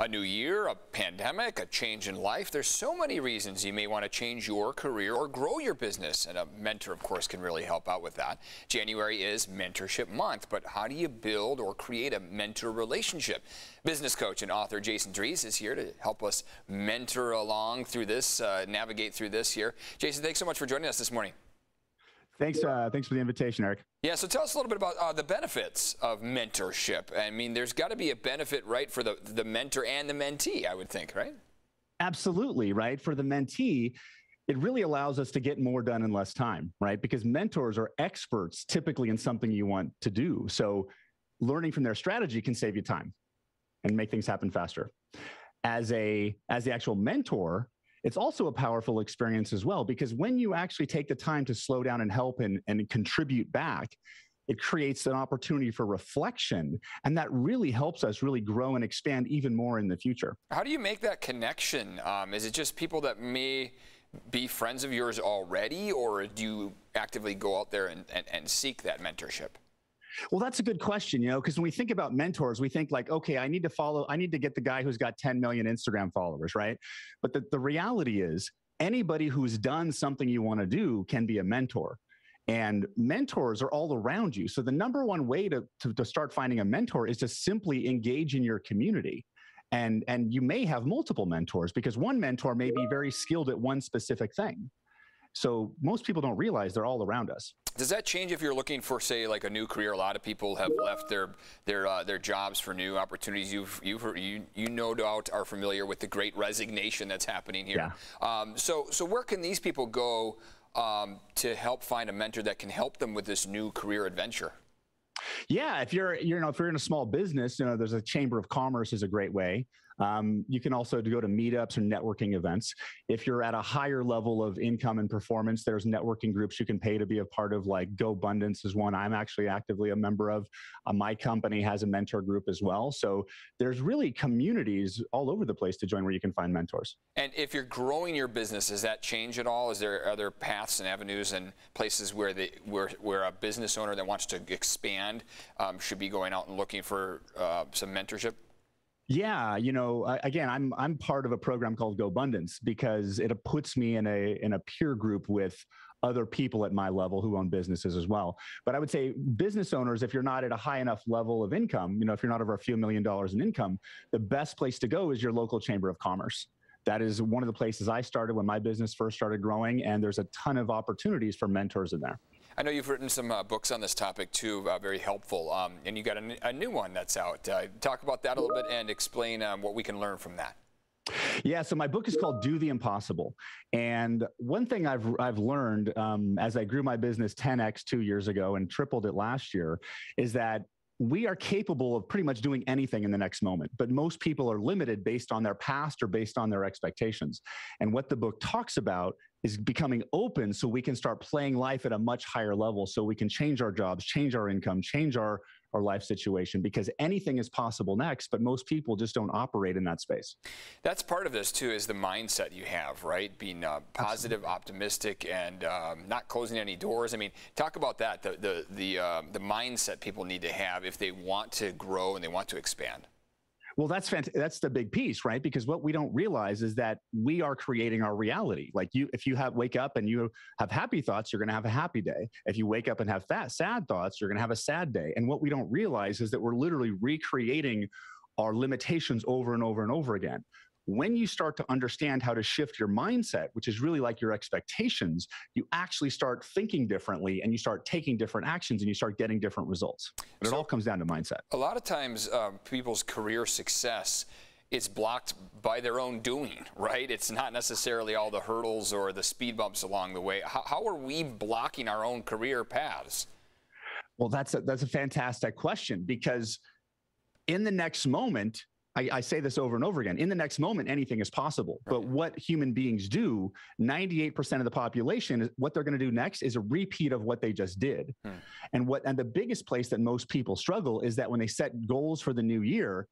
a new year, a pandemic, a change in life. There's so many reasons you may want to change your career or grow your business. And a mentor, of course, can really help out with that. January is mentorship month, but how do you build or create a mentor relationship? Business coach and author Jason Drees is here to help us mentor along through this, uh, navigate through this year. Jason, thanks so much for joining us this morning. Thanks, uh, thanks for the invitation, Eric. Yeah, so tell us a little bit about uh, the benefits of mentorship. I mean, there's got to be a benefit, right, for the, the mentor and the mentee, I would think, right? Absolutely, right? For the mentee, it really allows us to get more done in less time, right? Because mentors are experts typically in something you want to do. So learning from their strategy can save you time and make things happen faster. As a as the actual mentor, it's also a powerful experience as well because when you actually take the time to slow down and help and, and contribute back it creates an opportunity for reflection and that really helps us really grow and expand even more in the future. How do you make that connection? Um, is it just people that may be friends of yours already or do you actively go out there and, and, and seek that mentorship well, that's a good question, you know, because when we think about mentors, we think like, okay, I need to follow, I need to get the guy who's got 10 million Instagram followers, right? But the, the reality is, anybody who's done something you want to do can be a mentor. And mentors are all around you. So the number one way to, to, to start finding a mentor is to simply engage in your community and and you may have multiple mentors because one mentor may be very skilled at one specific thing so most people don't realize they're all around us. Does that change if you're looking for, say, like a new career? A lot of people have left their their uh, their jobs for new opportunities. You've you've heard, you you no doubt are familiar with the Great Resignation that's happening here. Yeah. Um, so so where can these people go um, to help find a mentor that can help them with this new career adventure? Yeah, if you're you know if you're in a small business, you know there's a chamber of commerce is a great way. Um, you can also go to meetups or networking events. If you're at a higher level of income and performance, there's networking groups you can pay to be a part of. Like GoBundance is one I'm actually actively a member of. Uh, my company has a mentor group as well. So there's really communities all over the place to join where you can find mentors. And if you're growing your business, does that change at all? Is there other paths and avenues and places where the where where a business owner that wants to expand um, should be going out and looking for uh, some mentorship? Yeah, you know, again, I'm I'm part of a program called GoBundance because it puts me in a in a peer group with other people at my level who own businesses as well. But I would say business owners, if you're not at a high enough level of income, you know, if you're not over a few million dollars in income, the best place to go is your local chamber of commerce. That is one of the places I started when my business first started growing, and there's a ton of opportunities for mentors in there. I know you've written some uh, books on this topic too, uh, very helpful, um, and you got a, new one that's out. Uh, talk about that a little bit and explain um, what we can learn from that. Yeah, so my book is called "Do the Impossible," and one thing I've I've learned um, as I grew my business 10x two years ago and tripled it last year is that we are capable of pretty much doing anything in the next moment, but most people are limited based on their past or based on their expectations. And what the book talks about is becoming open so we can start playing life at a much higher level so we can change our jobs, change our income, change our our life situation because anything is possible next but most people just don't operate in that space. That's part of this too is the mindset you have right? Being uh, positive optimistic and um, not closing any doors. I mean talk about that the the the, uh, the mindset people need to have if they want to grow and they want to expand well, that's fant- that's the big piece, right? Because what we don't realize is that we are creating our reality. Like you, if you have wake up and you have happy thoughts, you're going to have a happy day. If you wake up and have fat, sad thoughts, you're going to have a sad day. And what we don't realize is that we're literally recreating our limitations over and over and over again when you start to understand how to shift your mindset, which is really like your expectations, you actually start thinking differently and you start taking different actions and you start getting different results. But so it all comes down to mindset. A lot of times, um, people's career success is blocked by their own doing, right? It's not necessarily all the hurdles or the speed bumps along the way. How, how are we blocking our own career paths? Well, that's a, that's a fantastic question because in the next moment, I, I, say this over and over again. In the next moment, anything is possible. Right. But what human beings do, 98% of the population, what they're going to do next is a repeat of what they just did. Hmm. And what and the biggest place that most people struggle is that when they set goals for the new year,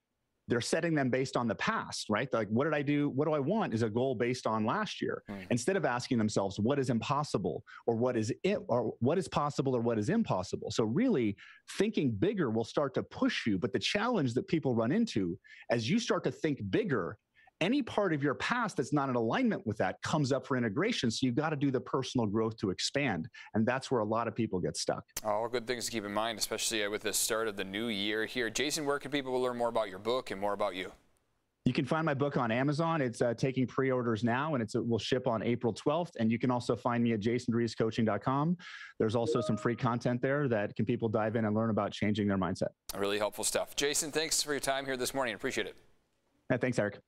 they're setting them based on the past, right? Like, what did I do? What do I want is a goal based on last year. Mm. Instead of asking themselves what is impossible or what is it or what is possible or what is impossible. So really thinking bigger will start to push you. But the challenge that people run into as you start to think bigger, any part of your past that's not in alignment with that comes up for integration. So you've got to do the personal growth to expand. And that's where a lot of people get stuck. All good things to keep in mind, especially uh, with the start of the new year here. Jason, where can people learn more about your book and more about you? You can find my book on Amazon. It's uh, taking pre-orders now, and it will ship on April 12th. And you can also find me at jasondreescoaching.com. There's also some free content there that can people dive in and learn about changing their mindset. Really helpful stuff. Jason, thanks for your time here this morning. Appreciate it. Yeah, thanks, Eric.